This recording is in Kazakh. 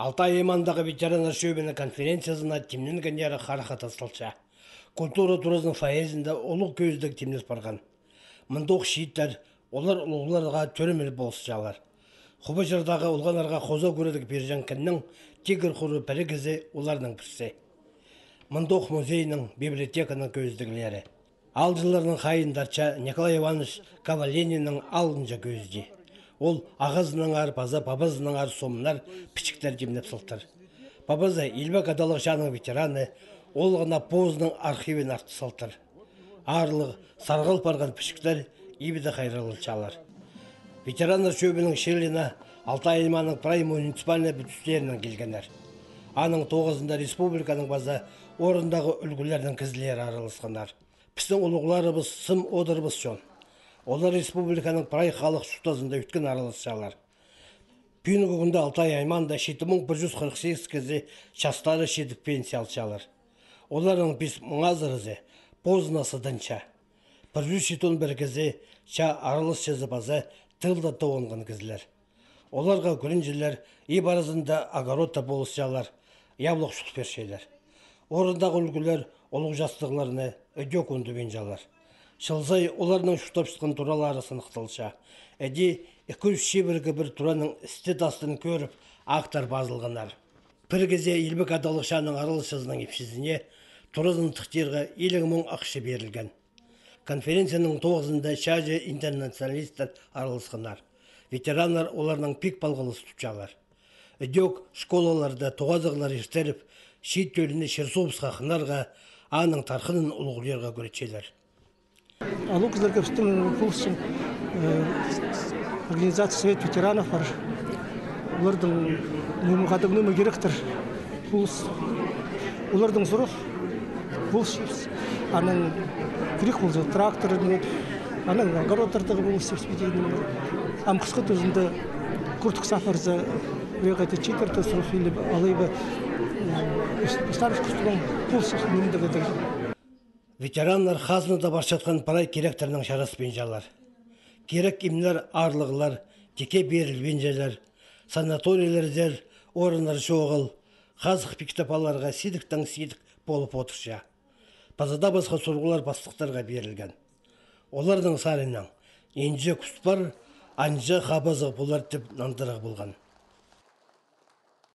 Алтай аймағындағы ветерандар шөбінің конференциясына темнен генері қарақат астылша. Культура туризм фаезінде ұлық көздік темнес барған. Мындоқ шииттер, олар ұлығыларға төрімел болсычалар. Құбы жырдағы ұлғанарға қоза көредік бержан кіннің тегір құры пәрі кезі олардың бірсе. Мындоқ музейінің библиотеканың көздігілері. Ал жылларының хайындарча Николай Иванович Каваленинің алынжа көзді. Ол ағызының ар база, бабызының ар сомнар пичіктер жемнеп сылтыр. Бабызы Илбек Адалықшаның ветераны, ол ғана позының архивін арты сылтыр. Арлық сарғыл барған пичіктер ибіді қайрылы чалар. Ветерандар шөбінің шерлина Алтай айманың прай муниципальный бүтістерінің келгендер. Аның тоғызында республиканың база орындағы үлгілердің кізілері аралысқандар. Біздің ұлығыларыбыз сым одырбыз. Олар республиканың прай халық шутазында өткен араласшалар. Бүгінгі Алтай айманда 7148 кезі частары шедік пенсия алшалар. Олардың біз мұңазырызы познасы дынча. 171 кезі ча аралыс жазы базы тылда тоғынған кізілер. Оларға күрінжілер и барызында огородта болысшалар, яблық шут першейлер. Орындағы үлгілер олық жастығыларыны өдек бенжалар. Шылзай оларның шутап шыққан туралары сынықтылша. Әди 200 шебіргі бір тураның істі дастын көріп, ақтар базылғанар. Бір кезде Елбек Адалықшаның арылышызының епшізіне туризм тықтирға 50 мың ақшы берілген. Конференцияның тоғызында шажы интернационалистер аралысқанар. Ветерандар оларның пик балғылыс тұтчалар. Өдек школаларда тоғазығылар ертеріп, шет төліне Шерсовсқа қынарға, аның тарқынын ұлғылерға көретшелер. Алу кызларгабстын курсын организация совет ветеранов бар. Олардың мумгадыгны мөгеректір. Пулс. Олардың. Пулс. Аның крик болса трактор. Огородтардығы болыс спидейдің. Ам қысқы түзінде күртік сафарза вегайты читерті сұрық или старыш күстігін пулс мумдығы Ветерандар хазынада баршатқан парай керектерінің шарас бенжалар. Керек имлер арлығылар, теке беріл бенжалар, санаторийлердер, орындар жоғыл, қазық пиктапаларға сидіктің сидік болып отырша. Базада басқа сұрғылар бастықтарға берілген. Олардың сарынан енже бар, анжа қабазы болар деп нандырақ болған.